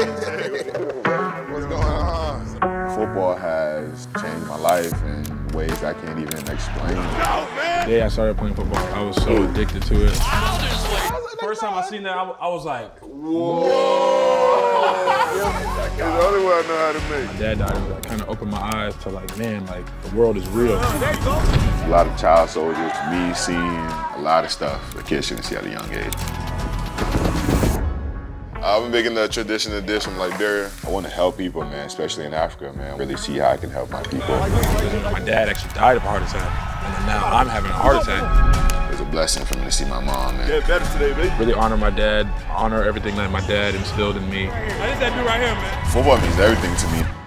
What's going on? Football has changed my life in ways I can't even explain. The day I started playing football, I was so addicted to it. First time I seen that, I, I was like, He's the only one I know how to make. my dad died. It kind of opened my eyes to like, man, like the world is real. A lot of child soldiers, me seeing a lot of stuff the kids shouldn't see at a young age. I've been making the tradition traditional dish from Liberia. I want to help people, man, especially in Africa, man. Really see how I can help my people. My dad actually died of a heart attack, and now I'm having a heart attack. It was a blessing for me to see my mom, man. Get better today, baby. Really honor my dad, honor everything that my dad instilled in me. What is that do right here, man? Football means everything to me.